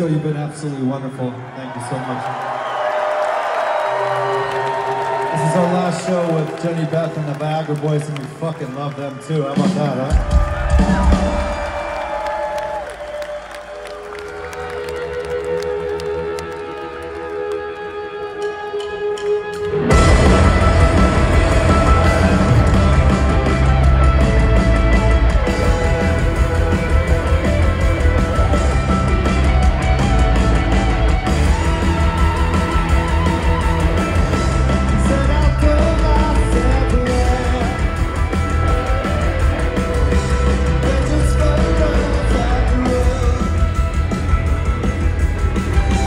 Francisco, you've been absolutely wonderful. Thank you so much. This is our last show with Jehnny Beth and the Viagra Boys, and we fucking love them too. How about that, huh?